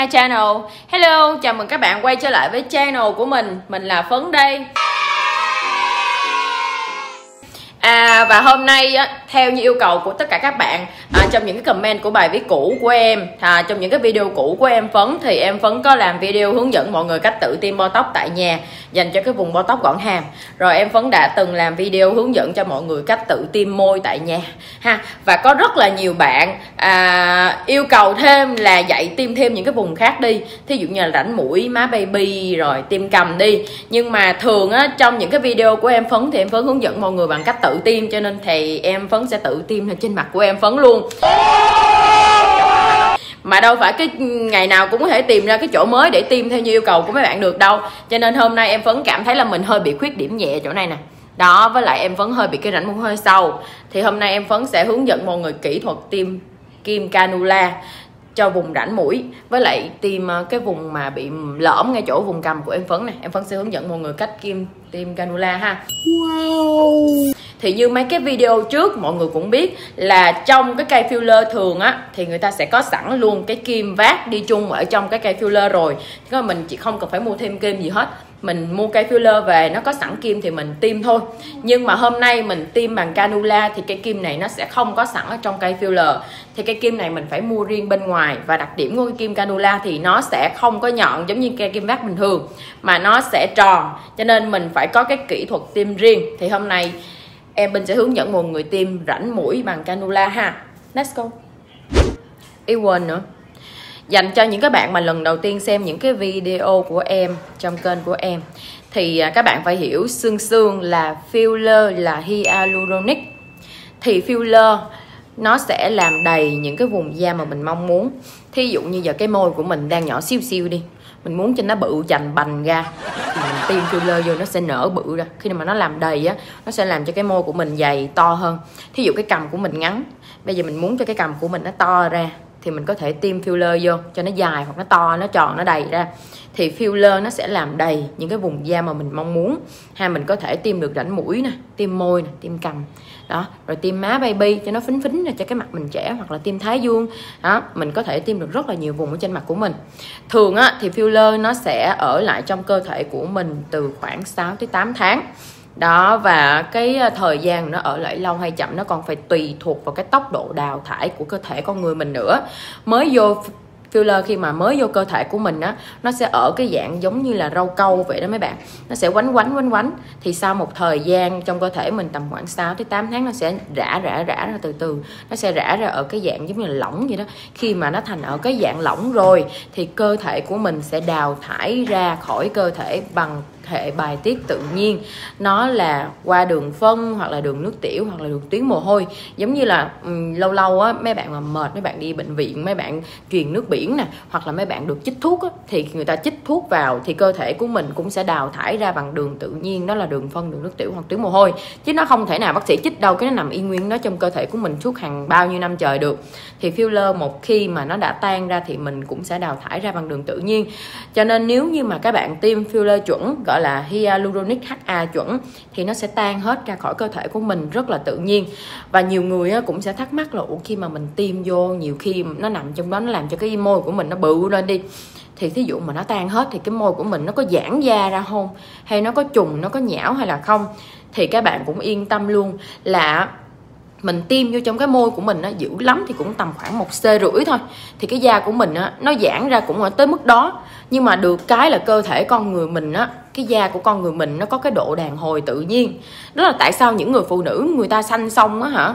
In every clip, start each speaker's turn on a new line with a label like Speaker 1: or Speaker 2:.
Speaker 1: my channel. Hello, chào mừng các bạn quay trở lại với channel của mình. Mình là Phấn đây. À và hôm nay á, theo như yêu cầu của tất cả các bạn. À, trong những cái comment của bài viết cũ của em à, trong những cái video cũ của em phấn thì em phấn có làm video hướng dẫn mọi người cách tự tiêm tóc tại nhà dành cho cái vùng tóc gọn hàm. Rồi em phấn đã từng làm video hướng dẫn cho mọi người cách tự tiêm môi tại nhà ha. Và có rất là nhiều bạn à, yêu cầu thêm là dạy tiêm thêm những cái vùng khác đi. Thí dụ như là rãnh mũi má baby rồi tiêm cầm đi. Nhưng mà thường á trong những cái video của em phấn thì em phấn hướng dẫn mọi người bằng cách tự tiêm cho nên thì em phấn sẽ tự tiêm lên trên mặt của em phấn luôn. Mà đâu phải cái ngày nào cũng có thể tìm ra cái chỗ mới để tiêm theo như yêu cầu của mấy bạn được đâu. Cho nên hôm nay em phấn cảm thấy là mình hơi bị khuyết điểm nhẹ chỗ này nè. Đó, với lại em phấn hơi bị cái rãnh mũi hơi sâu. Thì hôm nay em phấn sẽ hướng dẫn mọi người kỹ thuật tiêm kim canula cho vùng rãnh mũi, với lại tiêm ờ, cái vùng mà bị lõm ngay chỗ vùng cầm của em phấn này em phấn sẽ hướng dẫn mọi người cách kim, tiêm canula ha. Wow thì như mấy cái video trước, mọi người cũng biết là trong cái cây filler thường á, thì người ta sẽ có sẵn luôn cái kim vát đi chung ở trong cái cây filler rồi. Thế mình chỉ không cần phải mua thêm kim gì hết. Mình mua cây filler về, nó có sẵn kim thì mình tiêm thôi. Nhưng mà hôm nay mình tiêm bằng canula thì cây kim này nó sẽ không có sẵn ở trong cây filler. Thì cây kim này mình phải mua riêng bên ngoài. Và đặc điểm của cây kim canula thì nó sẽ không có nhọn giống như cây kim vát bình thường, mà nó sẽ tròn. Cho nên mình phải có cái kỹ thuật tiêm riêng. Thì hôm nay em Bình sẽ hướng dẫn mọi người tiêm rãnh mũi bằng canula ha. Let's go Y quên nữa. Dành cho những các bạn mà lần đầu tiên xem những cái video của em, trong kênh của em, thì à, các bạn phải hiểu xương xương là filler, là hyaluronic. Thì filler, nó sẽ làm đầy những cái vùng da mà mình mong muốn. Thí dụ như giờ cái môi của mình đang nhỏ siêu siêu đi mình muốn cho nó bự chành bành ra. Thì mình tiêm filler vô nó sẽ nở bự ra. Khi mà nó làm đầy á, nó sẽ làm cho cái môi của mình dày to hơn. Thí dụ cái cầm của mình ngắn, bây giờ mình muốn cho cái cầm của mình nó to ra thì mình có thể tiêm filler vô cho nó dài hoặc nó to, nó tròn, nó đầy ra. Thì filler nó sẽ làm đầy những cái vùng da mà mình mong muốn. Ha, mình có thể tiêm được rãnh mũi nè, tiêm môi nè, tiêm cằm đó, rồi tiêm má baby cho nó phính phính ra cho cái mặt mình trẻ hoặc là tiêm thái dương. Đó, mình có thể tiêm được rất là nhiều vùng ở trên mặt của mình. Thường á, thì filler nó sẽ ở lại trong cơ thể của mình từ khoảng 6 tới 8 tháng đó, và cái ờ, thời gian nó ở lại lâu hay chậm nó còn phải tùy thuộc vào cái tốc độ đào thải của cơ thể con người mình nữa. Mới vô filler khi mà mới vô cơ thể của mình á, nó sẽ ở cái dạng giống như là rau câu vậy đó mấy bạn. Nó sẽ quánh quánh quánh quánh. Thì sau một thời gian trong cơ thể mình tầm khoảng 6 tới 8 tháng nó sẽ rã rã rã ra từ từ. Nó sẽ rã ra ở cái dạng giống như là lỏng vậy đó. Khi mà nó thành ở cái dạng lỏng rồi thì cơ thể của mình sẽ đào thải ra khỏi cơ thể bằng hệ bài tiết tự nhiên. Nó là qua đường phân hoặc là đường nước tiểu hoặc là đường tuyến mồ hôi. Giống như là um, lâu lâu á mấy bạn mà mệt mấy bạn đi bệnh viện mấy bạn truyền nước biển nè hoặc là mấy bạn được chích thuốc á, thì người ta chích thuốc vào thì cơ thể của mình cũng sẽ đào thải ra bằng đường tự nhiên đó là đường phân đường nước tiểu hoặc tuyến mồ hôi. Chứ nó không thể nào bác sĩ chích đâu cái nó nằm y nguyên nó trong cơ thể của mình suốt hàng bao nhiêu năm trời được. Thì filler một khi mà nó đã tan ra thì mình cũng sẽ đào thải ra bằng đường tự nhiên. Cho nên nếu như mà các bạn tiêm filler chuẩn gọi là hyaluronic HA chuẩn, thì nó sẽ tan hết ra khỏi cơ thể của mình rất là tự nhiên. Và nhiều người cũng sẽ thắc mắc là, Ủa, khi mà mình tiêm vô, nhiều khi nó nằm trong đó, nó làm cho cái môi của mình nó bự lên đi. Thì thí dụ mà nó tan hết thì cái môi của mình nó có giãn da ra không? Hay nó có trùng, nó có nhão hay là không? Thì các bạn cũng yên tâm luôn là mình tiêm vô trong cái môi của mình nó dữ lắm thì cũng tầm khoảng một c rưỡi thôi. Thì cái da của mình á, nó giãn ra cũng ở tới mức đó. Nhưng mà được cái là cơ thể con người mình á, cái da của con người mình nó có cái độ đàn hồi tự nhiên. Đó là tại sao những người phụ nữ người ta sanh xong á hả,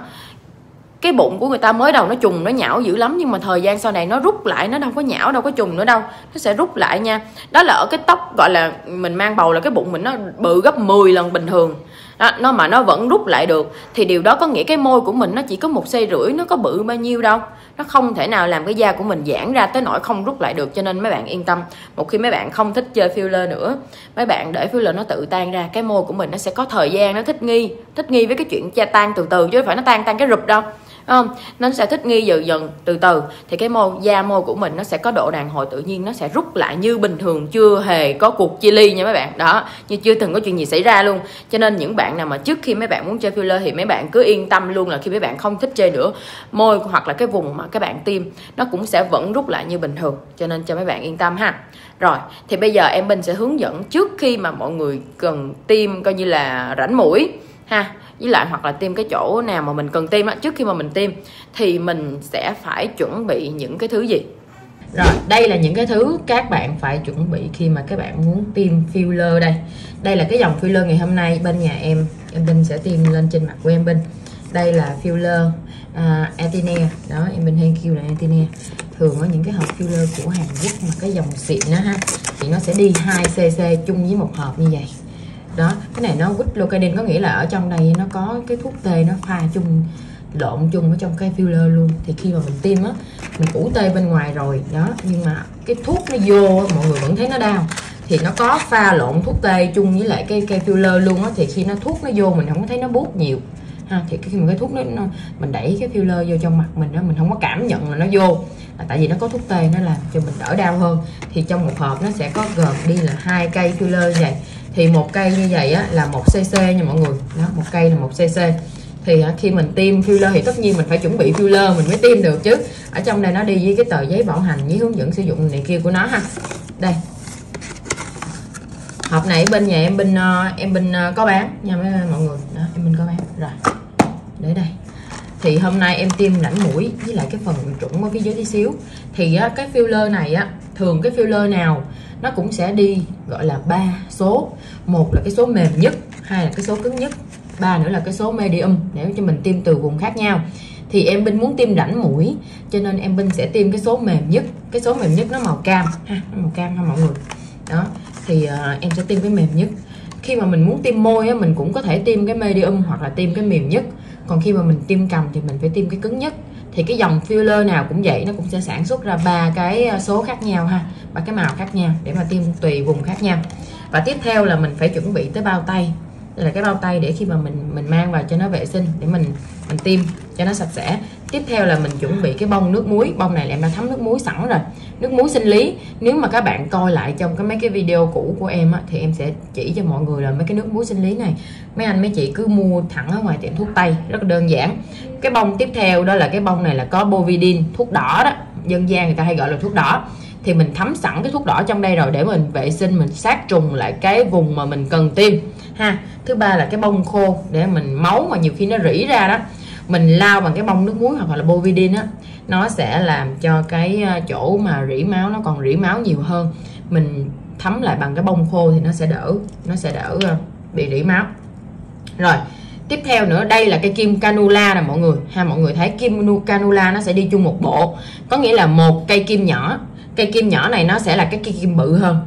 Speaker 1: cái bụng của người ta mới đầu nó trùng, nó nhão dữ lắm. Nhưng mà thời gian sau này nó rút lại, nó đâu có nhão, đâu có trùng nữa đâu. Nó sẽ rút lại nha. Đó là ở cái tóc, gọi là mình mang bầu là cái bụng mình nó bự gấp 10 lần bình thường đó, nó mà nó vẫn rút lại được thì điều đó có nghĩa cái môi của mình nó chỉ có một xây rưỡi nó có bự bao nhiêu đâu. Nó không thể nào làm cái da của mình giãn ra tới nỗi không rút lại được cho nên mấy bạn yên tâm. Một khi mấy bạn không thích chơi filler nữa mấy bạn để filler nó tự tan ra cái môi của mình nó sẽ có thời gian nó thích nghi thích nghi với cái chuyện cha tan từ từ chứ không phải nó tan tan cái rụp đâu không, nó sẽ thích nghi dần dần từ từ. Thì cái mô da môi của mình nó sẽ có độ đàn hồi tự nhiên, nó sẽ rút lại như bình thường, chưa hề có cuộc chia ly nha mấy bạn. Đó, như chưa từng có chuyện gì xảy ra luôn. Cho nên những bạn nào mà trước khi mấy bạn muốn chơi filler thì mấy bạn cứ yên tâm luôn là khi mấy bạn không thích chơi nữa, môi hoặc là cái vùng mà các bạn tiêm, nó cũng sẽ vẫn rút lại như bình thường. Cho nên cho mấy bạn yên tâm ha. Rồi, thì bây giờ em Bình sẽ hướng dẫn trước khi mà mọi người cần tiêm coi như là rãnh mũi, ha với lại hoặc là tiêm cái chỗ nào mà mình cần tiêm á trước khi mà mình tiêm thì mình sẽ phải chuẩn bị những cái thứ gì? Rồi đây là những cái thứ các bạn phải chuẩn bị khi mà các bạn muốn tiêm filler đây. Đây là cái dòng filler ngày hôm nay bên nhà em em Bình sẽ tiêm lên trên mặt của em Bình đây là filler à, uh, Etine đó em Bình hay kêu là Etine thường có những cái hộp filler của Hàn Quốc mà cái dòng xịn đó ha thì nó sẽ đi 2 cc chung với một hộp như vậy đó cái này nó quýt locadin có nghĩa là ở trong này nó có cái thuốc tê nó pha chung lộn chung ở trong cái filler luôn. Thì khi mà mình tiêm á mình ủ tê bên ngoài rồi đó nhưng mà cái thuốc nó vô mọi người vẫn thấy nó đau. Thì nó có pha lộn thuốc tê chung với lại cái cây filler luôn á thì khi nó thuốc nó vô mình không có thấy nó buốt nhiều. Ha thì khi mà cái thuốc nó, nó mình đẩy cái filler vô trong mặt mình đó mình không có cảm nhận là nó vô. Là tại vì nó có thuốc tê nó làm cho mình đỡ đau hơn. Thì trong một hộp nó sẽ có gồm đi là hai cây filler vậy thì một cây như vậy á, là một cc nha mọi người. Đó một cây là một cc thì à, khi mình tiêm filler thì tất nhiên mình phải chuẩn bị filler mình mới tiêm được chứ. Ở trong đây nó đi với cái tờ giấy bảo hành với hướng dẫn sử dụng này kia của nó ha. Đây. Hộp này bên nhà em bên ờ, em bên ờ, có bán nha mấy mọi người. Đó em bên có bán. Rồi. Để đây. Thì hôm nay em tiêm lãnh mũi với lại cái phần trũng ở phía dưới tí xíu. Thì á, cái filler này á thường cái filler nào nó cũng sẽ đi gọi là ba số. Một là cái số mềm nhất hai là cái số cứng nhất ba nữa là cái số medium để cho mình tiêm từ vùng khác nhau. Thì em Binh muốn tiêm rãnh mũi cho nên em Binh sẽ tiêm cái số mềm nhất. Cái số mềm nhất nó màu cam ha màu cam ha mọi người đó thì uh, em sẽ tiêm cái mềm nhất. Khi mà mình muốn tiêm môi á, mình cũng có thể tiêm cái medium hoặc là tiêm cái mềm nhất. Còn khi mà mình tiêm cầm thì mình phải tiêm cái cứng nhất thì cái dòng filler nào cũng vậy, nó cũng sẽ sản xuất ra ba cái ờ, số khác nhau ha, ba cái màu khác nhau để mà tiêm tùy vùng khác nhau. Và tiếp theo là mình phải chuẩn bị tới bao tay. Đây là cái bao tay để khi mà mình mình mang vào cho nó vệ sinh, để mình mình tiêm cho nó sạch sẽ tiếp theo là mình chuẩn bị cái bông nước muối. Bông này là em đã thấm nước muối sẵn rồi. Nước muối sinh lý. Nếu mà các bạn coi lại trong cái mấy cái video cũ của em á, thì em sẽ chỉ cho mọi người là mấy cái nước muối sinh lý này. Mấy anh mấy chị cứ mua thẳng ở ngoài tiệm thuốc tây rất là đơn giản. Cái bông tiếp theo đó là cái bông này là có bovidin thuốc đỏ đó. Dân gian người ta hay gọi là thuốc đỏ. Thì mình thấm sẵn cái thuốc đỏ trong đây rồi để mình vệ sinh mình sát trùng lại cái vùng mà mình cần tiêm. Ha thứ ba là cái bông khô để mình máu mà nhiều khi nó rỉ ra đó mình lao bằng cái bông nước muối hoặc là bovidin á, nó sẽ làm cho cái ờ, chỗ mà rỉ máu nó còn rỉ máu nhiều hơn. Mình thấm lại bằng cái bông khô thì nó sẽ đỡ, nó sẽ đỡ ờ, bị rỉ máu. Rồi, tiếp theo nữa, đây là cây kim canula nè mọi người. Ha, mọi người thấy kim canula nó sẽ đi chung một bộ. Có nghĩa là một cây kim nhỏ, cây kim nhỏ này nó sẽ là cái cây kim bự hơn.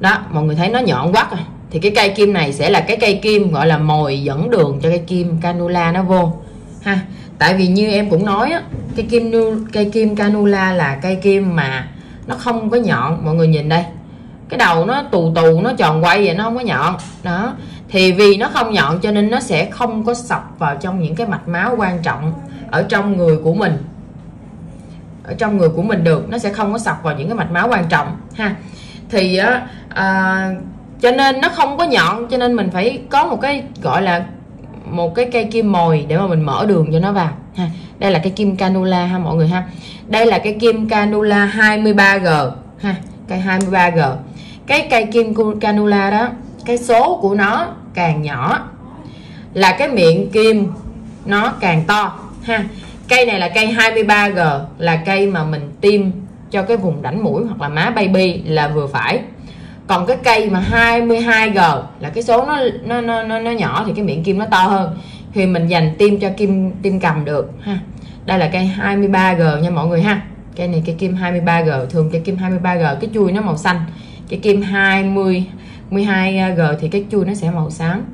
Speaker 1: Đó, mọi người thấy nó nhọn quắc à thì cái cây kim này sẽ là cái cây kim gọi là mồi dẫn đường cho cây kim canula nó vô ha. Tại vì như em cũng nói á cây kim cây kim canula là cây kim mà nó không có nhọn. Mọi người nhìn đây. Cái đầu nó tù tù nó tròn quay vậy nó không có nhọn. Đó. Thì vì nó không nhọn cho nên nó sẽ không có sọc vào trong những cái mạch máu quan trọng ở trong người của mình. Ở trong người của mình được nó sẽ không có sọc vào những cái mạch máu quan trọng ha. Thì á à, cho nên nó không có nhọn cho nên mình phải có một cái gọi là một cái cây kim mồi để mà mình mở đường cho nó vào. Ha. Đây là cái kim canula ha mọi người ha. Đây là cái kim canula 23G ha cây 23G cái cây kim canula đó cái số của nó càng nhỏ là cái miệng kim nó càng to. Ha cây này là cây 23G là cây mà mình tiêm cho cái vùng đảnh mũi hoặc là má baby là vừa phải còn cái cây mà 22G là cái số nó nó nó nó, nó nhỏ thì cái miệng kim nó to hơn. Thì mình dành tiêm cho kim tim cầm được ha. Đây là cây 23G nha mọi người ha. Cây này cây kim 23G thường cây kim 23G cái chui nó màu xanh. Cái kim 20 12G thì cái chui nó sẽ màu xám.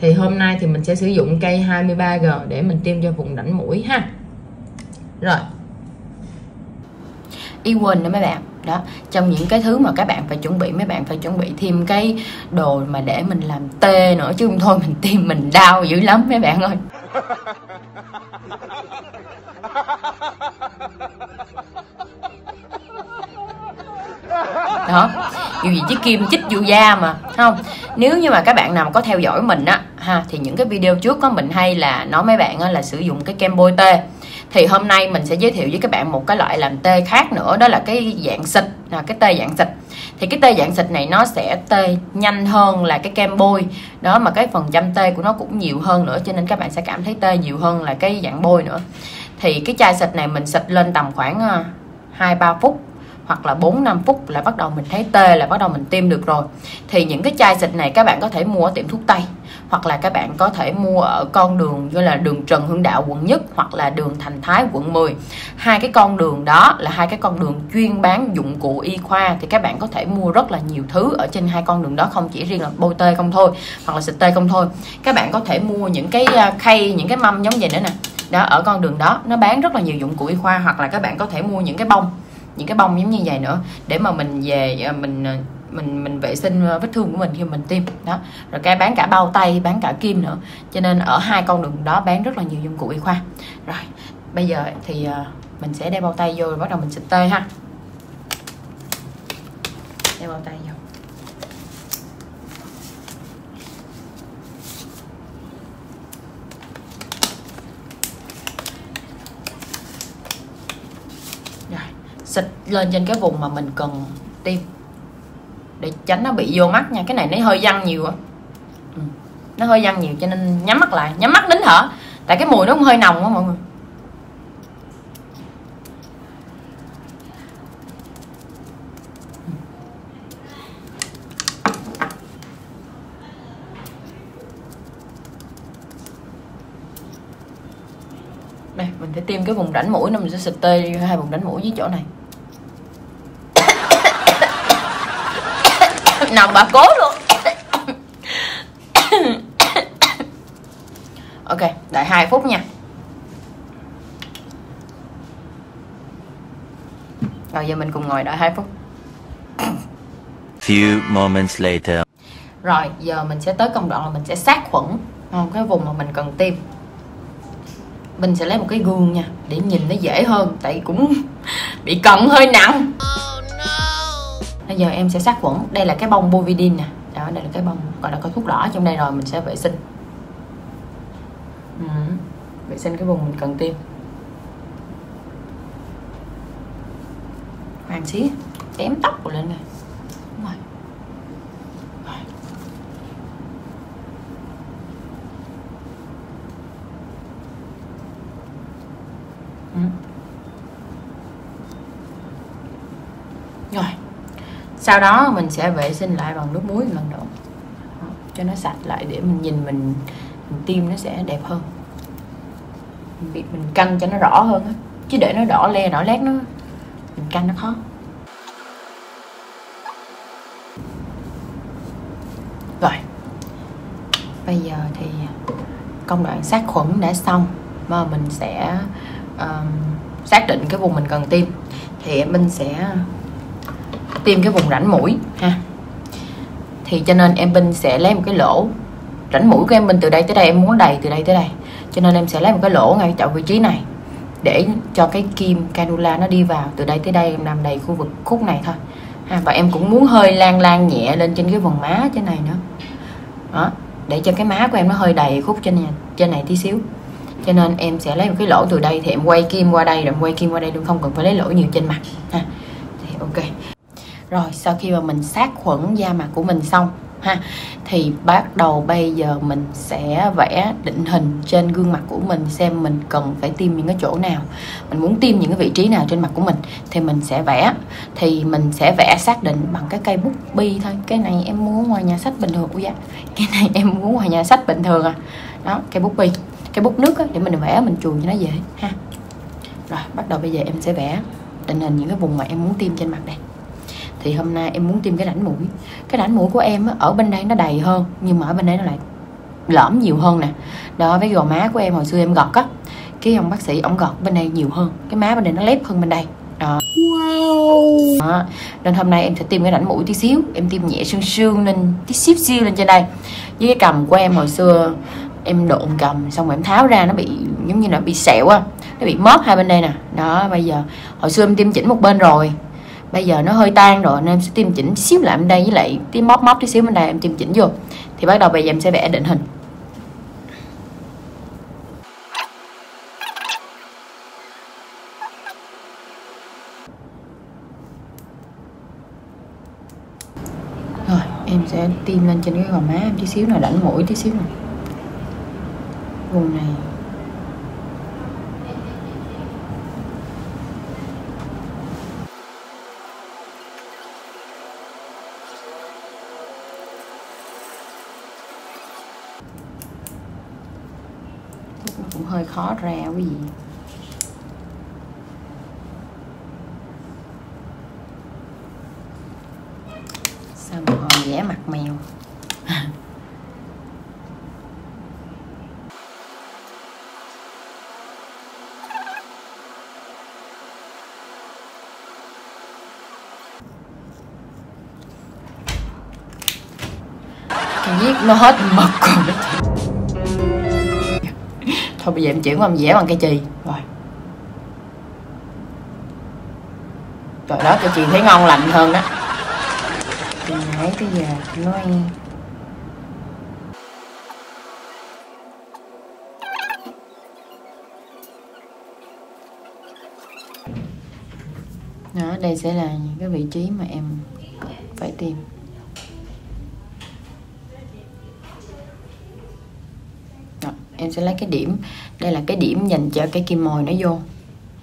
Speaker 1: Thì hôm nay thì mình sẽ sử dụng cây 23G để mình tiêm cho vùng đỉnh mũi ha. Rồi. Y quên nữa mấy bạn đó. Trong những cái thứ mà các bạn phải chuẩn bị mấy bạn phải chuẩn bị thêm cái đồ mà để mình làm tê nữa chứ không thôi mình tiêm mình đau dữ lắm mấy bạn ơi. Đó dù gì chiếc kim chích vô da mà không? Nếu như mà các bạn nào có theo dõi mình á ha thì những cái video trước có mình hay là nói mấy bạn á, là sử dụng cái kem bôi tê thì hôm nay mình sẽ giới thiệu với các bạn một cái loại làm tê khác nữa đó là cái dạng xịt là cái tê dạng xịt. Thì cái tê dạng xịt này nó sẽ tê nhanh hơn là cái kem bôi. Đó mà cái phần trăm tê của nó cũng nhiều hơn nữa cho nên các bạn sẽ cảm thấy tê nhiều hơn là cái dạng bôi nữa. Thì cái chai xịt này mình xịt lên tầm khoảng ờ, hai ba phút hoặc là 4 5 phút là bắt đầu mình thấy tê là bắt đầu mình tiêm được rồi. Thì những cái chai xịt này các bạn có thể mua ở tiệm thuốc Tây hoặc là các bạn có thể mua ở con đường như là đường Trần Hưng Đạo quận Nhất hoặc là đường Thành Thái quận 10. Hai cái con đường đó là hai cái con đường chuyên bán dụng cụ y khoa thì các bạn có thể mua rất là nhiều thứ ở trên hai con đường đó không chỉ riêng là bôi tê không thôi hoặc là xịt tê không thôi. Các bạn có thể mua những cái à, khay, những cái mâm giống vậy nữa nè. Đó ở con đường đó nó bán rất là nhiều dụng cụ y khoa hoặc là các bạn có thể mua những cái bông những cái bông giống như vậy nữa để mà mình về à, mình à, mình mình vệ sinh ờ, vết thương của mình khi mình tiêm. Đó. Rồi cái bán cả bao tay, bán cả kim nữa. Cho nên ở hai con đường đó bán rất là nhiều dụng cụ y khoa. Rồi, bây giờ thì ờ, mình sẽ đeo bao tay vô rồi bắt đầu mình xịt tê ha. Đeo bao tay vô. Rồi, xịt lên trên cái vùng mà mình cần tiêm để tránh nó bị vô mắt nha. Cái này nó hơi văng nhiều á. Ừ. nó hơi văng nhiều cho nên nhắm mắt lại. Nhắm mắt nín thở tại cái mùi nó cũng hơi nồng á mọi người. Ừ. Đây, mình sẽ tiêm cái vùng rãnh mũi, nên mình sẽ xịt tê hai vùng rãnh mũi dưới chỗ này. Nằm bà cố luôn. Ok đợi 2 phút nha. Rồi giờ mình cùng ngồi đợi 2 phút.
Speaker 2: Few moments later.
Speaker 1: rồi giờ mình sẽ tới công đoạn là mình sẽ sát khuẩn không, cái vùng mà mình cần tiêm. Mình sẽ lấy một cái gương nha để nhìn nó dễ hơn tại cũng bị cận hơi nặng bây giờ em sẽ sát khuẩn. Đây là cái bông bovidin nè. Đó, đây là cái bông gọi là có thuốc đỏ. Trong đây rồi mình sẽ vệ sinh. Ừ. vệ sinh cái vùng mình cần tiêm. Hoàng xí tém tóc của lên nè. Đúng ừ rồi. Rồi. Ừ. rồi sau đó mình sẽ vệ sinh lại bằng nước muối lần nữa. Cho nó sạch lại để mình nhìn mình, mình tiêm nó sẽ đẹp hơn. Mình, mình canh cho nó rõ hơn á. Chứ để nó đỏ le đỏ lét nó mình canh nó khó. Rồi bây giờ thì công đoạn sát khuẩn đã xong mà mình sẽ um, xác định cái vùng mình cần tiêm. Thì em Minh sẽ tiêm cái vùng rãnh mũi ha. Thì cho nên em Binh sẽ lấy một cái lỗ. Rãnh mũi của em Binh từ đây tới đây em muốn đầy từ đây tới đây. Cho nên em sẽ lấy một cái lỗ ngay chỗ vị trí này để cho cái kim canula nó đi vào. Từ đây tới đây em làm đầy khu vực khúc này thôi. Ha và em cũng muốn hơi lan lan nhẹ lên trên cái vùng má trên này nữa. Đó để cho cái má của em nó hơi đầy khúc trên này, trên này tí xíu. Cho nên em sẽ lấy một cái lỗ từ đây thì em quay kim qua đây rồi em quay kim qua đây luôn không cần phải lấy lỗ nhiều trên mặt. Ha thì ok rồi sau khi mà mình sát khuẩn da mặt của mình xong ha thì bắt đầu bây giờ mình sẽ vẽ định hình trên gương mặt của mình xem mình cần phải tiêm những cái chỗ nào. Mình muốn tiêm những cái vị trí nào trên mặt của mình thì mình sẽ vẽ. Thì mình sẽ vẽ xác định bằng cái cây bút bi thôi. Cái này em mua ngoài nhà sách bình thường. Ui da cái này em mua ngoài nhà sách bình thường à. Đó cây bút bi. Cái bút nước á, để mình vẽ mình chùi cho nó dễ ha. Rồi bắt đầu bây giờ em sẽ vẽ định hình những cái vùng mà em muốn tiêm trên mặt đây thì hôm nay em muốn tiêm cái rãnh mũi. Cái rãnh mũi của em á, ở bên đây nó đầy hơn nhưng mà ở bên đây nó lại lõm nhiều hơn nè. Đó với gò má của em hồi xưa em gọt á cái ông bác sĩ ông gọt bên đây nhiều hơn. Cái má bên đây nó lép hơn bên đây. Đó. đó. nên hôm nay em sẽ tiêm cái rãnh mũi tí xíu em tiêm nhẹ sương sương lên tí xíu xíu lên trên đây. Với cái cầm của em hồi xưa em độn cầm xong rồi em tháo ra nó bị giống như là bị sẹo á nó bị móp hai bên đây nè. Đó bây giờ hồi xưa em tiêm chỉnh một bên rồi bây giờ nó hơi tan rồi nên em sẽ tiêm chỉnh xíu lại bên đây với lại tiêm móc móc tí xíu bên đây em tiêm chỉnh vô. Thì bắt đầu bây giờ em sẽ vẽ định hình. Rồi, em sẽ tiêm lên trên cái gò má em tí xíu nào đảnh mũi tí xíu nào vùng này nó cũng hơi khó ra quý vị sao mà còn vẽ mặt mèo? Viết nó hết mực còn thôi bây giờ em chuyển qua em vẽ bằng cây chì. Rồi. Rồi đó cây chì thấy ngon lành hơn đó. Từ nãy tới giờ nói. Đó, đây sẽ là những cái vị trí mà em phải tìm. Em sẽ lấy cái điểm. Đây là cái điểm dành cho cái kim mồi nó vô.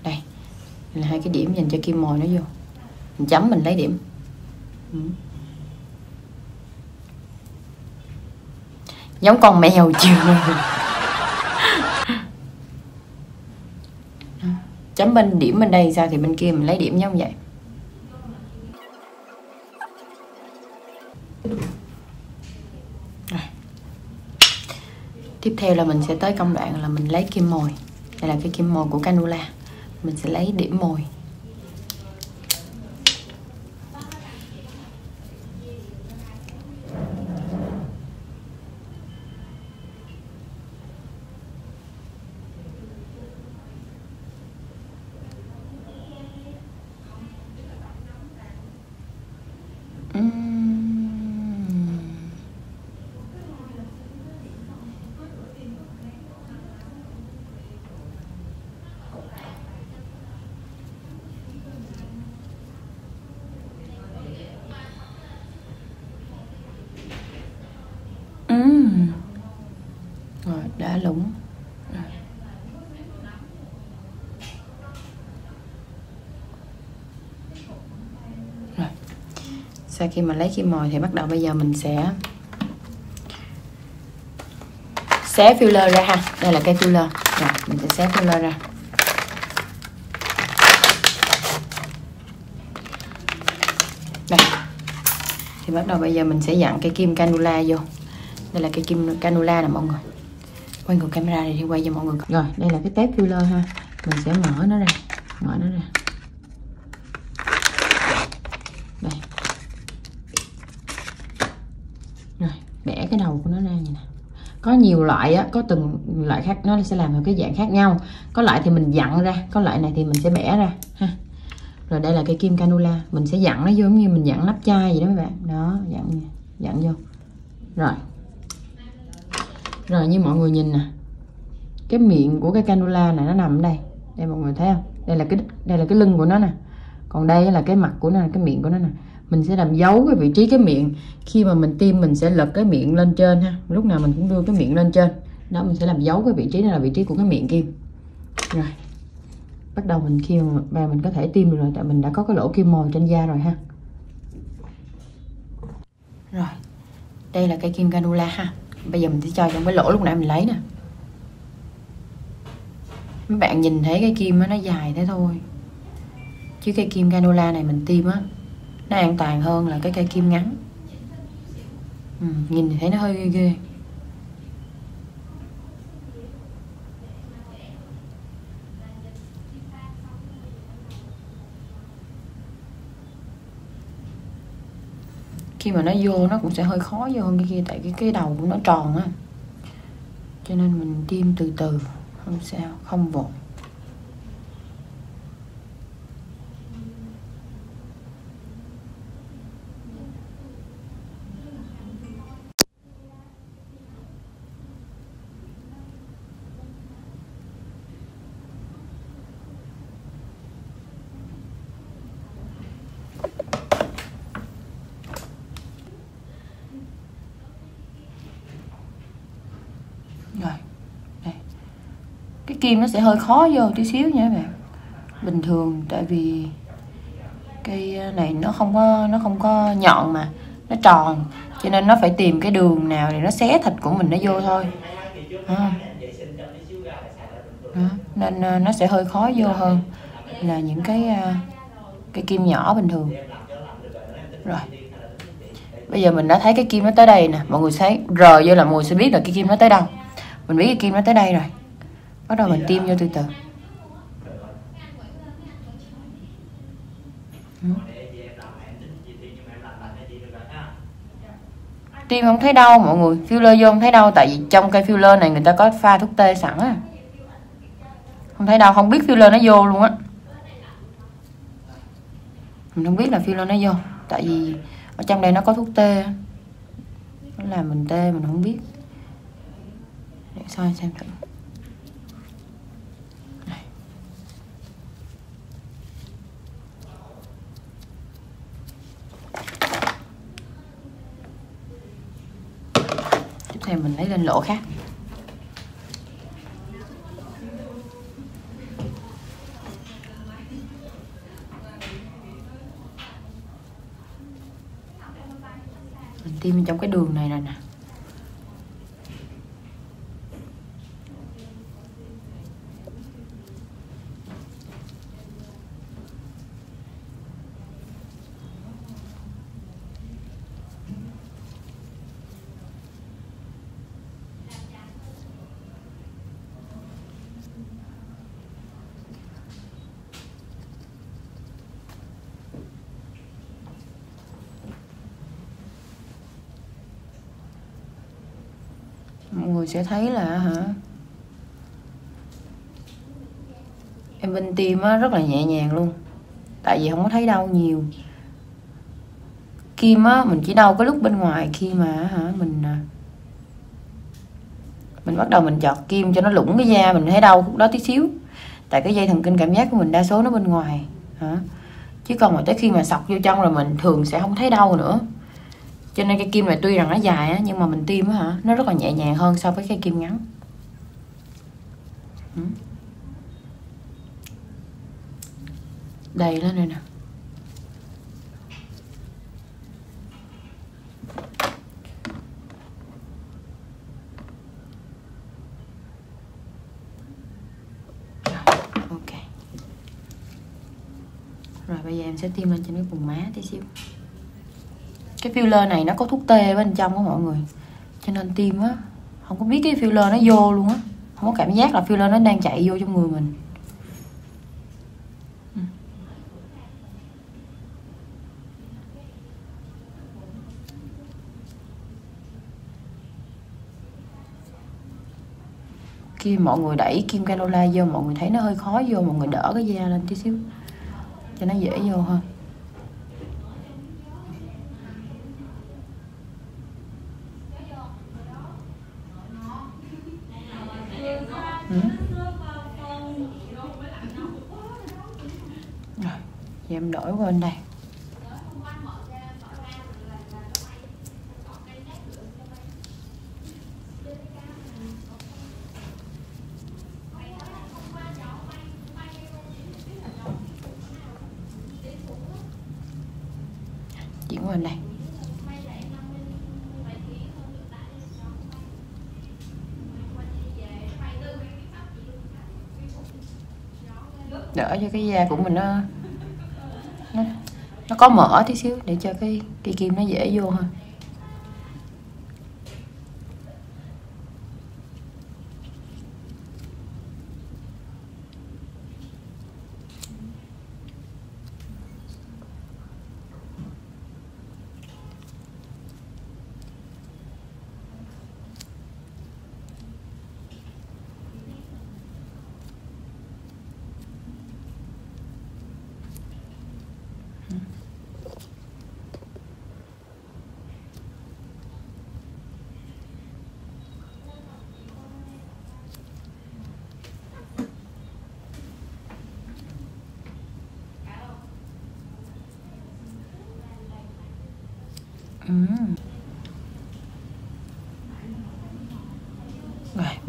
Speaker 1: Đây đây là hai cái điểm dành cho kim mồi nó vô. Mình chấm, mình lấy điểm. Ừ. giống con mèo chưa? Chấm bên điểm bên đây sao thì bên kia mình lấy điểm giống vậy. Tiếp theo là mình sẽ tới công đoạn là mình lấy kim mồi. Đây là cái kim mồi của canula mình sẽ lấy điểm mồi. Lúng. Rồi. Sau khi mà lấy kim mồi thì bắt đầu bây giờ mình sẽ xé filler ra ha. Đây là cây filler. Rồi, mình sẽ xé filler ra. Đây. Thì bắt đầu bây giờ mình sẽ dặn cái kim canula vô. Đây là cái kim canula nè mọi người. Quay ngược camera này thì quay cho mọi người. Rồi, đây là cái tép filler ha. Mình sẽ mở nó ra. Mở nó ra. Đây. Rồi, bẻ cái đầu của nó ra như nè. Có nhiều loại á, có từng loại khác nó sẽ làm ở cái dạng khác nhau. Có loại thì mình dặn ra, có loại này thì mình sẽ bẻ ra ha. Rồi đây là cái kim canula mình sẽ dặn nó vô giống như mình dặn nắp chai vậy đó các bạn. Đó, dặn dặn vô. Rồi. Rồi như mọi người nhìn nè. Cái miệng của cái cannula này nó nằm ở đây. Đây mọi người thấy không? Đây là cái đây là cái lưng của nó nè. Còn đây là cái mặt của nó, cái miệng của nó nè. Mình sẽ làm dấu cái vị trí cái miệng. Khi mà mình tiêm mình sẽ lật cái miệng lên trên ha. Lúc nào mình cũng đưa cái miệng lên trên. Đó mình sẽ làm dấu cái vị trí này là vị trí của cái miệng kim rồi. Bắt đầu mình khi mà và mình có thể tiêm được rồi tại mình đã có cái lỗ kim mồi trên da rồi ha. Rồi. Đây là cây kim canula ha bây giờ mình sẽ cho trong cái lỗ lúc nãy mình lấy nè. Mấy bạn nhìn thấy cái kim nó dài thế thôi. Chứ cây kim canola này mình tiêm á nó an toàn hơn là cái cây kim ngắn. Ừ, nhìn thấy nó hơi ghê ghê. Khi mà nó vô nó cũng sẽ hơi khó vô hơn cái kia, tại cái cái đầu của nó tròn á. Cho nên mình tiêm từ từ, không sao, không vội rồi đây cái kim nó sẽ hơi khó vô tí xíu nha các bạn. Bình thường, tại vì cây ờ, này nó không có, nó không có nhọn mà, nó tròn. Cho nên nó phải tìm cái đường nào để nó xé thịt của mình nó vô thôi. À. Đó. nên ờ, nó sẽ hơi khó vô hơn là những cái ờ, cái kim nhỏ bình thường. Rồi, bây giờ mình đã thấy cái kim nó tới đây nè. Mọi người thấy rờ vô là mùi sẽ biết là cái kim nó tới đâu. Mình biết cái kim nó tới đây rồi bắt đầu mình tiêm vô từ từ. Ừ. tiêm không thấy đâu mọi người. Filler vô không thấy đâu tại vì trong cây filler này người ta có pha thuốc tê sẵn á. Không thấy đâu không biết filler nó vô luôn á. Mình không biết là filler nó vô tại vì ở trong đây nó có thuốc tê nó làm mình tê mình không biết. Để soi xem thử Đây thì mình lấy lên lỗ khác. Mình tiêm trong cái đường này này nè mọi người sẽ thấy là hả? Em bên tim á, rất là nhẹ nhàng luôn. Tại vì không có thấy đau nhiều. Kim á, mình chỉ đau cái lúc bên ngoài khi mà hả, mình à, mình bắt đầu mình chọt kim cho nó lủng cái da mình thấy đau khúc đó tí xíu. Tại cái dây thần kinh cảm giác của mình đa số nó bên ngoài, hả? Chứ còn mà tới khi mà sọc vô trong rồi mình thường sẽ không thấy đau nữa cho nên cây kim này tuy rằng nó dài á, nhưng mà mình tiêm á hả, nó rất là nhẹ nhàng hơn so với cây kim ngắn. Ừ. Đầy lên đây nè. Ok. Rồi, bây giờ em sẽ tiêm lên trên cái vùng má tí xíu cái filler này nó có thuốc tê bên trong của mọi người. Cho nên tiêm á, không có biết cái filler nó vô luôn á. Không có cảm giác là filler nó đang chạy vô trong người mình. Khi mọi người đẩy kim canola vô, mọi người thấy nó hơi khó vô, mọi người đỡ cái da lên tí xíu. Cho nó dễ vô hơn Ừ. Rồi, giờ em đổi qua bên đây. Chuyển qua bên đây. Đỡ cho cái da của mình nó nó có mỡ tí xíu để cho cái cây kim nó dễ vô hơn.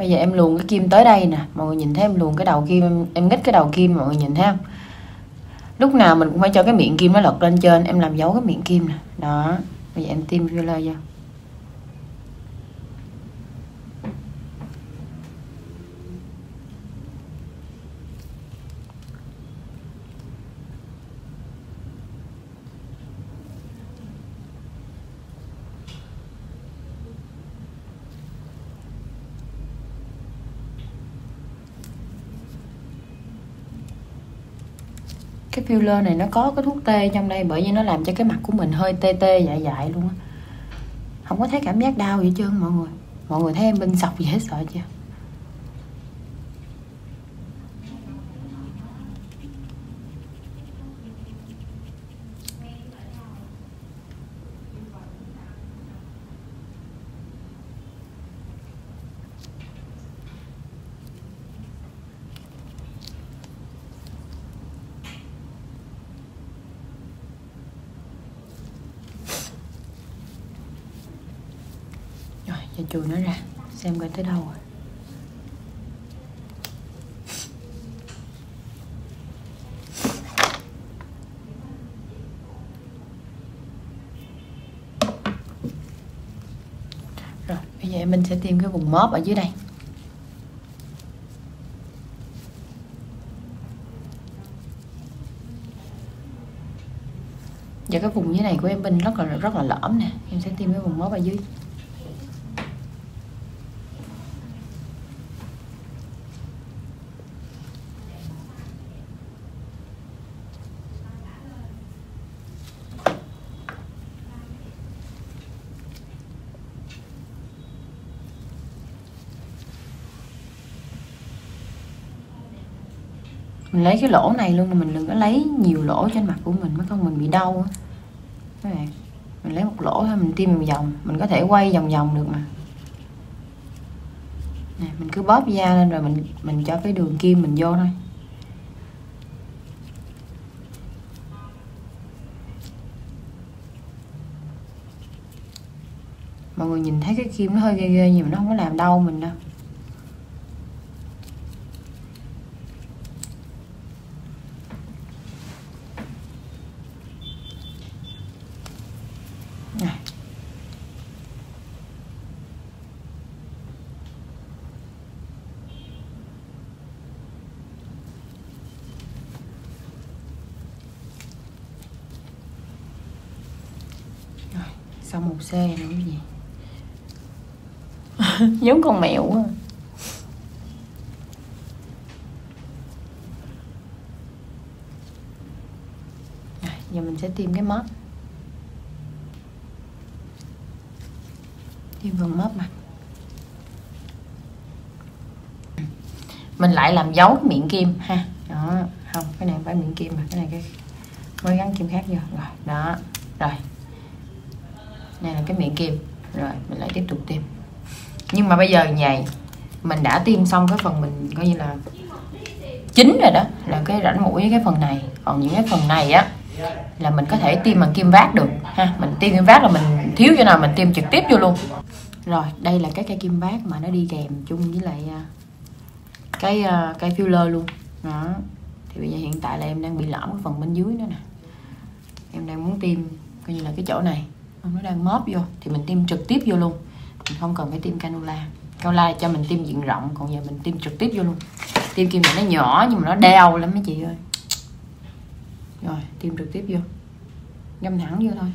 Speaker 1: Bây giờ em luồn cái kim tới đây nè. Mọi người nhìn thấy em luồn cái đầu kim em, em nghích cái đầu kim mọi người nhìn thấy không? Lúc nào mình cũng phải cho cái miệng kim nó lật lên trên em làm dấu cái miệng kim nè. Đó bây giờ em tiêm filler vô. Cái filler này nó có cái thuốc tê trong đây bởi vì nó làm cho cái mặt của mình hơi tê tê, dại dại luôn á. Không có thấy cảm giác đau gì hết trơn, mọi người. Mọi người thấy em bên sọc gì hết sợ chưa rồi cho chùi nó ra xem coi tới đâu rồi? Rồi, bây giờ mình sẽ tìm cái vùng móp ở dưới đây. Giờ cái vùng dưới này của em Bình rất là rất là lõm nè. Em sẽ tìm cái vùng móp ở dưới. Mình lấy cái lỗ này luôn mà mình đừng có lấy nhiều lỗ trên mặt của mình mới không mình bị đau á. Các bạn mình lấy một lỗ thôi mình tiêm vòng vòng mình có thể quay vòng vòng được mà. Nè, mình cứ bóp da lên rồi mình mình cho cái đường kim mình vô thôi. Mọi người nhìn thấy cái kim nó hơi ghê ghê nhưng mà nó không có làm đau mình đâu Này. Rồi, xe nữa cái gì? Giống con mèo quá. À, giờ mình sẽ tìm cái móp tìm phần móp mặt mình lại làm dấu cái miệng kim ha. Đó không cái này phải miệng kim mà cái này cái mới gắn kim khác vô. Rồi đó. Rồi này là cái miệng kim rồi mình lại tiếp tục tiêm. Nhưng mà bây giờ nhầy mình đã tiêm xong cái phần mình coi như là chính rồi đó, là cái rãnh mũi với cái phần này. Còn những cái phần này á, là mình có thể tiêm bằng kim vát được, ha. Mình tiêm kim vát là mình thiếu chỗ nào mình tiêm trực tiếp vô luôn. Rồi, đây là cái cây kim vát mà nó đi kèm chung với lại à, cái à, cây filler luôn. Đó. Thì bây giờ hiện tại là em đang bị lõm cái phần bên dưới nữa nè. Em đang muốn tiêm coi như là cái chỗ này nó đang móp vô, thì mình tiêm trực tiếp vô luôn. Mình không cần phải tiêm canula canula cho mình tiêm diện rộng, còn giờ mình tiêm trực tiếp vô luôn. Tiêm kim này nó nhỏ nhưng mà nó đeo lắm mấy chị ơi. Rồi, tiêm trực tiếp vô. Ngâm thẳng vô thôi.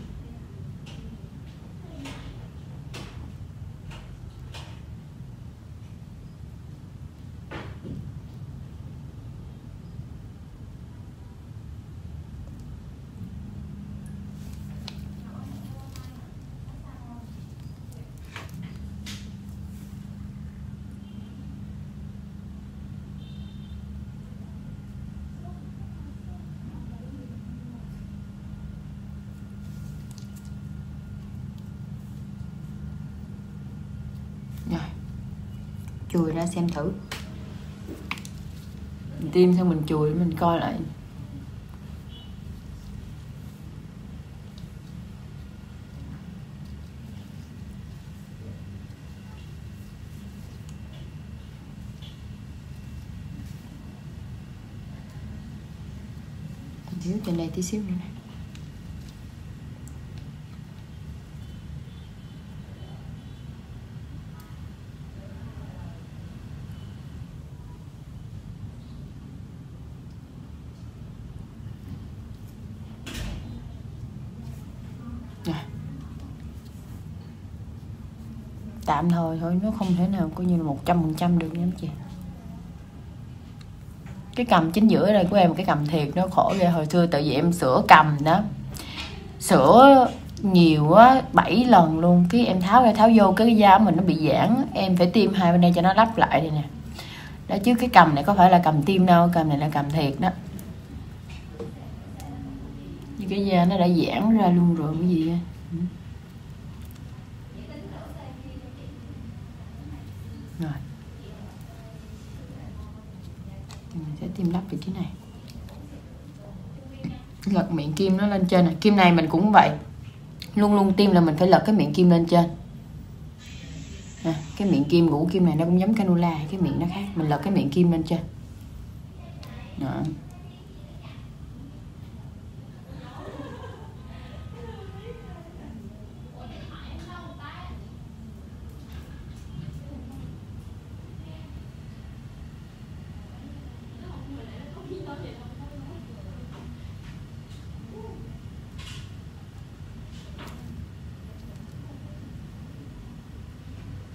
Speaker 1: chùi ra xem thử. Mình tiêm xong mình chùi, mình coi lại. Díu trên đây tí xíu nữa này tạm thời thôi nó không thể nào coi như là một trăm phần trăm được nha chị. Cái cầm chính giữa đây của em, cái cầm thiệt nó khổ ghê. Hồi xưa tại vì em sửa cầm đó, sửa nhiều á bảy lần luôn. Cái em tháo ra, tháo vô, cái da mình nó bị giãn. Em phải tiêm hai bên đây cho nó lắp lại đây nè. Đó, chứ cái cầm này có phải là cầm tim đâu, cầm này là cầm thiệt đó. Như cái da nó đã giãn ra luôn rồi, cái gì á rồi thì tiêm lắp vị trí này. Lật miệng kim nó lên trên này. Kim này mình cũng vậy. Luôn luôn tiêm là mình phải lật cái miệng kim lên trên. À, cái miệng kim của kim này nó cũng giống canula cái miệng nó khác. Mình lật cái miệng kim lên trên. Đó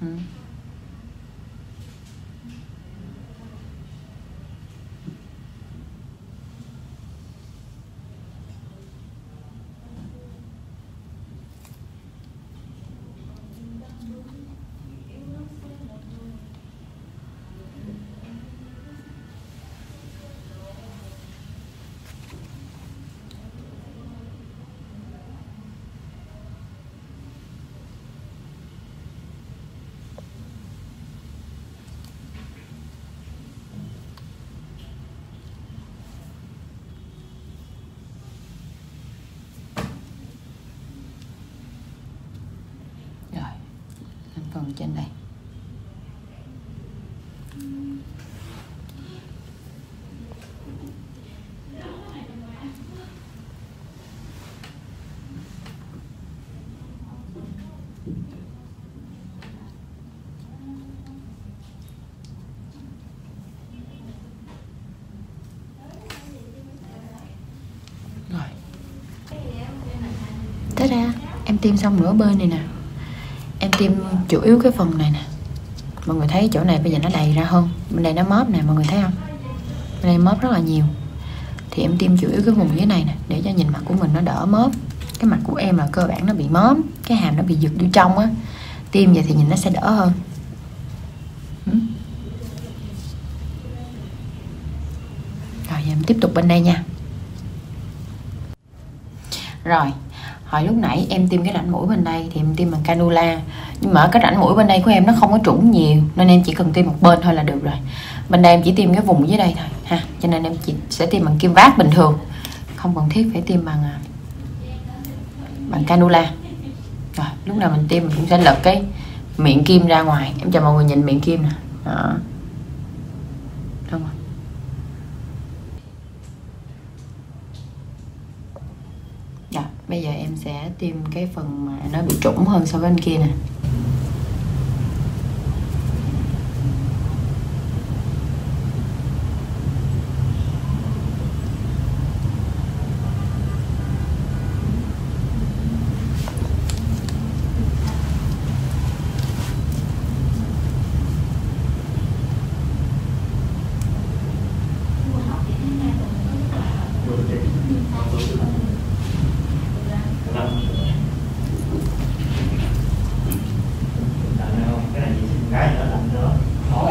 Speaker 1: Ừ. rồi phần trên đây. Rồi. Thế ra em tiêm xong nửa bên này nè tiêm chủ yếu cái phần này nè. Mọi người thấy chỗ này bây giờ nó đầy ra hơn. Bên đây nó móp nè, mọi người thấy không? Bên đây móp rất là nhiều. Thì em tiêm chủ yếu cái vùng dưới này nè, để cho nhìn mặt của mình nó đỡ móp cái mặt của em là cơ bản nó bị móp cái hàm nó bị giật vô trong á. Tiêm vậy thì nhìn nó sẽ đỡ hơn. Ừ. Rồi em tiếp tục bên đây nha. Rồi hồi lúc nãy em tiêm cái rãnh mũi bên đây thì em tiêm bằng canula nhưng mà ở cái rãnh mũi bên đây của em nó không có trũng nhiều, nên em chỉ cần tiêm một bên thôi là được rồi. Bên đây em chỉ tiêm cái vùng dưới đây thôi, ha. Cho nên em chỉ, sẽ tiêm bằng kim vát bình thường. Không cần thiết phải tiêm bằng à, bằng canula rồi, lúc nào mình tiêm mình cũng sẽ lật cái miệng kim ra ngoài. Em cho mọi người, nhìn miệng kim nè. Đó đúng không Dạ, bây giờ em sẽ tìm cái phần mà nó bị trũng hơn so với bên kia nè
Speaker 2: cái này vệ sinh gái nữa lạnh nữa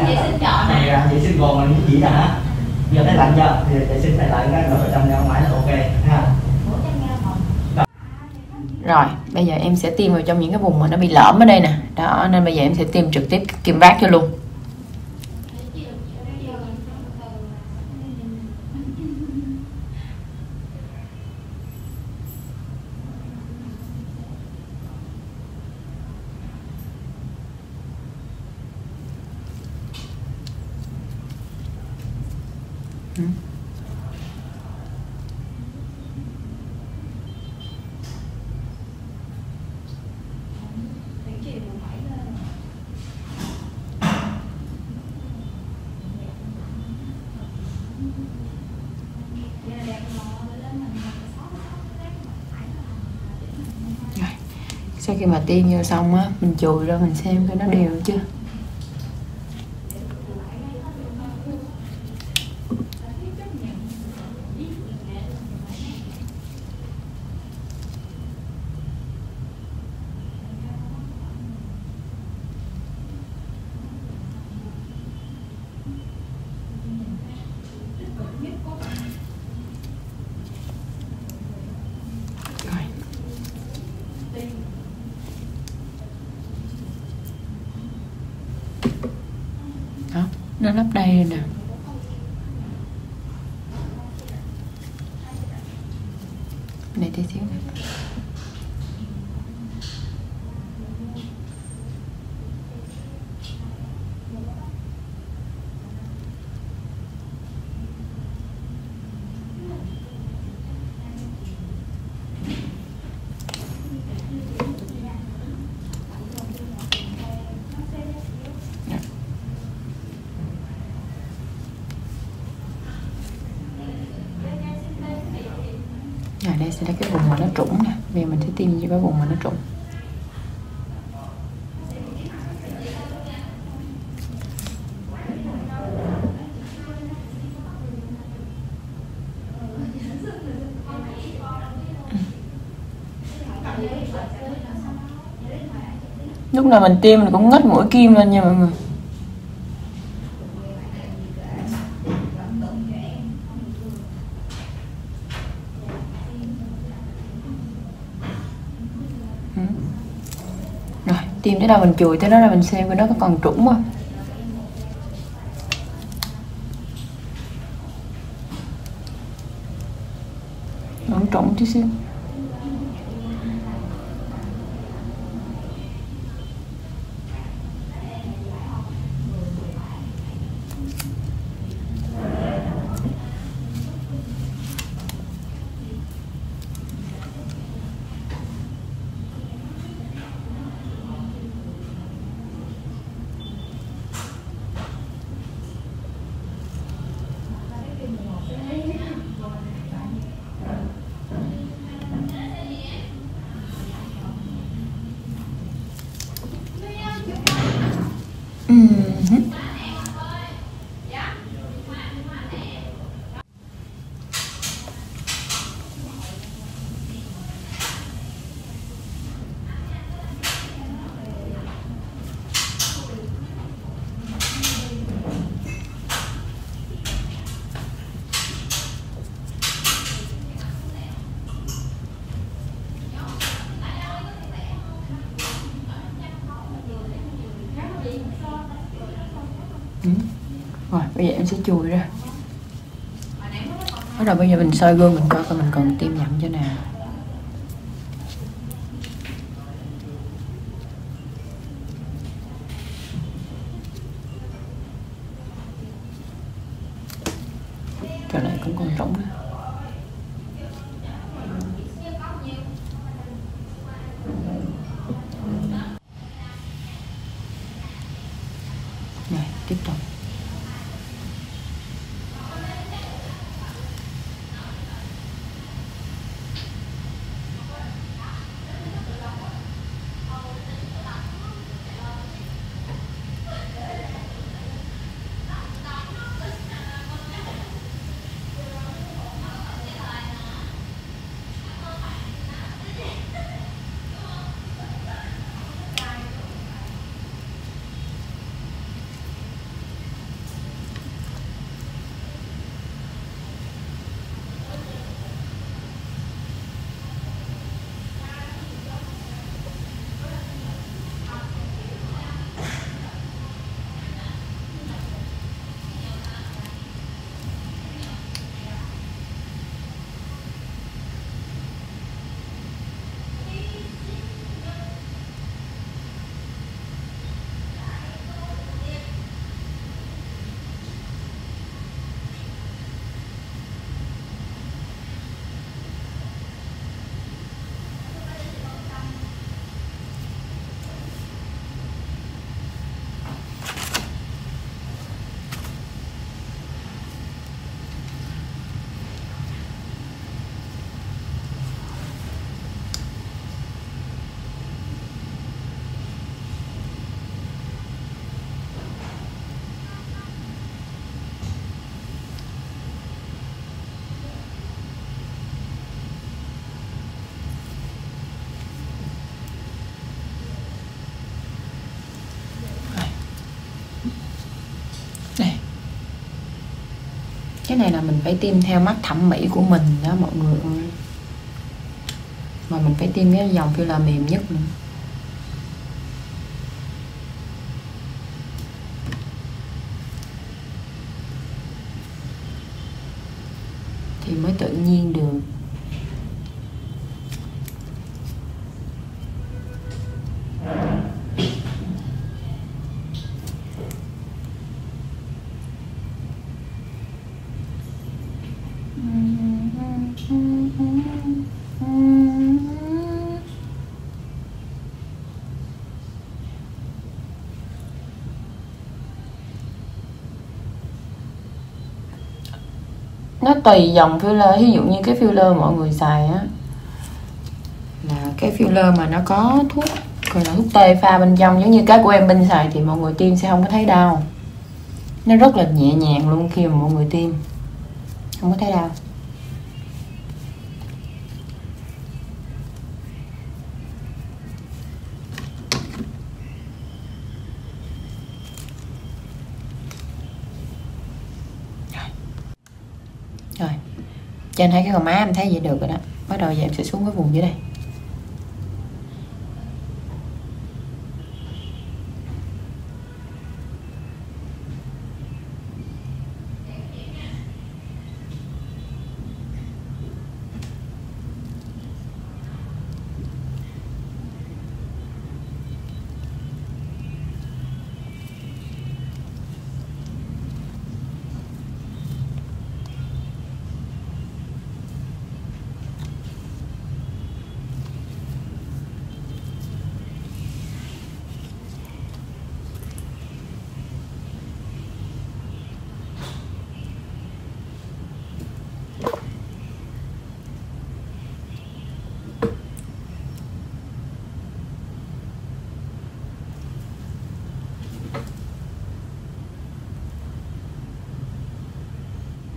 Speaker 1: Vệ sinh trọ nè.
Speaker 2: này ra vệ sinh gòn là những gì đó hả giờ thấy lạnh chưa thì vệ sinh này lại cái rồi trăm ra ngoài là ok ha.
Speaker 1: Rồi, bây giờ em sẽ tiêm vào trong những cái vùng mà nó bị lõm ở đây nè. Đó, nên bây giờ em sẽ tiêm trực tiếp kim vát cho luôn Ừ. Rồi tiên vô xong á mình chùi ra mình xem cái nó đều chưa Rồi. đó nó lấp đây rồi nè để tí xíu nữa. Rồi đây sẽ là cái vùng mà nó trũng nè. Bây giờ mình sẽ tiêm cho cái vùng mà nó trũng. Lúc nào mình tiêm mình cũng ngất mũi kim lên nha mọi người. Ừ. Rồi, tìm tới đâu mình chùi tới đó là mình xem coi nó có còn trũng không Vẫn trũng tí xíu Ừm. Ừ. Rồi bây giờ em sẽ chùi ra. Bắt đầu bây giờ mình soi gương mình coi coi mình còn tiêm nhầm chỗ nào. Cái này là mình phải tiêm theo mắt thẩm mỹ của mình đó mọi người ơi. Mà mình phải tiêm cái dòng filler mềm nhất nữa. Nó tùy dòng filler ví dụ như cái filler mọi người xài á. Là cái filler mà nó có thuốc, gọi là thuốc tê pha bên trong, giống như cái của em bên xài thì mọi người tiêm sẽ không có thấy đau. Nó rất là nhẹ nhàng luôn khi mà mọi người tiêm. Không có thấy đau rồi trên hai cái gò má em thấy vậy được rồi đó. Bắt đầu giờ em sẽ xuống cái vùng dưới đây.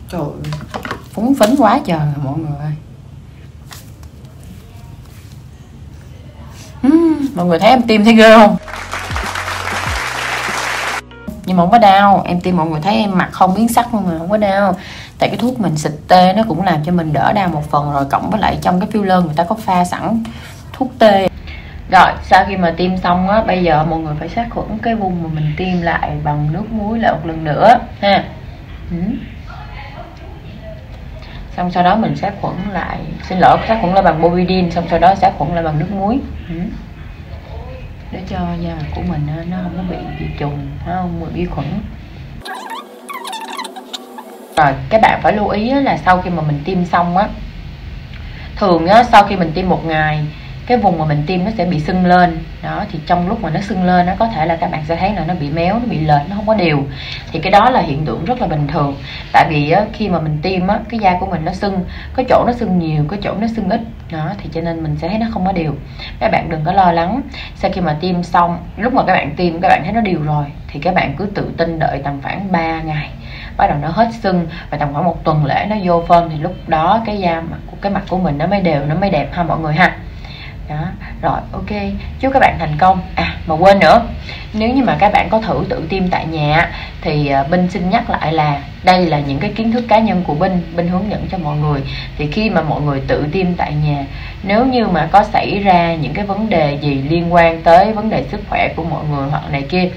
Speaker 1: Trời phúng phấn quá trời mọi người ơi. Uhm, Mọi người thấy em tim thấy ghê không? Nhưng mà không có đau Em tim mọi người thấy em mặt không biến sắc luôn mà không có đau. Tại cái thuốc mình xịt tê nó cũng làm cho mình đỡ đau một phần rồi Cộng với lại trong cái filler người ta có pha sẵn thuốc tê rồi sau khi mà tiêm xong á bây giờ mọi người phải sát khuẩn cái vùng mà mình tiêm lại bằng nước muối lại một lần nữa ha. Ừ xong sau đó mình sát khuẩn lại. Xin lỗi, sát khuẩn lại bằng bovidin, xong sau đó sát khuẩn lại bằng nước muối. Ừ. Để cho da của mình nó không có bị bị trùng, nó không bị vi khuẩn. Rồi, các bạn phải lưu ý là sau khi mà mình tiêm xong á, thường á, sau khi mình tiêm một ngày cái vùng mà mình tiêm nó sẽ bị sưng lên. Đó thì trong lúc mà nó sưng lên nó có thể là các bạn sẽ thấy là nó bị méo nó bị lệch nó không có đều. Thì cái đó là hiện tượng rất là bình thường. Tại vì á, khi mà mình tiêm á, cái da của mình nó sưng có chỗ nó sưng nhiều có chỗ nó sưng ít. Đó thì cho nên mình sẽ thấy nó không có đều. Các bạn đừng có lo lắng. Sau khi mà tiêm xong lúc mà các bạn tiêm các bạn thấy nó đều rồi thì các bạn cứ tự tin đợi tầm khoảng 3 ngày. Bắt đầu nó hết sưng và tầm khoảng một tuần lễ nó vô phân thì lúc đó cái da mặt của cái mặt của mình nó mới đều nó mới đẹp ha mọi người ha đó, rồi, ok. Chúc các bạn thành công. À mà quên nữa. Nếu như mà các bạn có thử tự tiêm tại nhà, thì ờ, Binh xin nhắc lại là đây là những cái kiến thức cá nhân của Binh Binh hướng dẫn cho mọi người. Thì khi mà mọi người tự tiêm tại nhà, nếu như mà có xảy ra những cái vấn đề gì liên quan tới vấn đề sức khỏe của mọi người hoặc này kia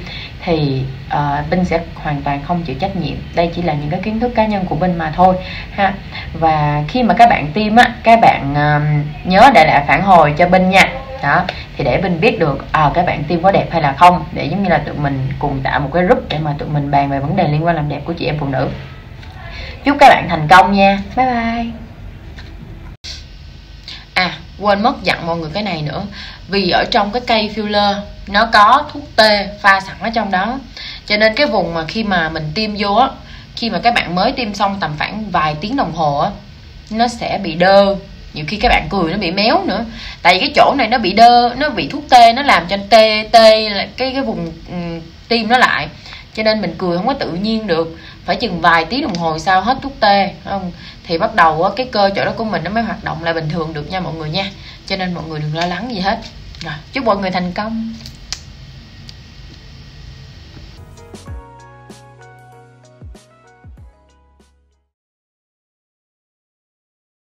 Speaker 1: thì ờ, uh, Binh sẽ hoàn toàn không chịu trách nhiệm. Đây chỉ là những cái kiến thức cá nhân của Binh mà thôi ha. Và khi mà các bạn tiêm á các bạn uh, nhớ để lại phản hồi cho Binh nha. Đó thì để binh biết được à, các bạn tiêm có đẹp hay là không để giống như là tụi mình cùng tạo một cái group để mà tụi mình bàn về vấn đề liên quan làm đẹp của chị em phụ nữ. Chúc các bạn thành công nha. Bye bye quên mất dặn mọi người cái này nữa. Vì ở trong cái cây filler nó có thuốc tê pha sẵn ở trong đó. Cho nên cái vùng mà khi mà mình tiêm vô á khi mà các bạn mới tiêm xong tầm khoảng vài tiếng đồng hồ á nó sẽ bị đơ. Nhiều khi các bạn cười nó bị méo nữa. Tại vì cái chỗ này nó bị đơ nó bị thuốc tê nó làm cho tê tê cái cái vùng ừ, um, tim nó lại. Cho nên mình cười không có tự nhiên được phải chừng vài tiếng đồng hồ sau hết thuốc tê không? Thì bắt đầu cái cơ chỗ đó của mình nó mới hoạt động lại bình thường được nha mọi người nha. Cho nên mọi người đừng lo lắng gì hết. Rồi, chúc mọi người thành công.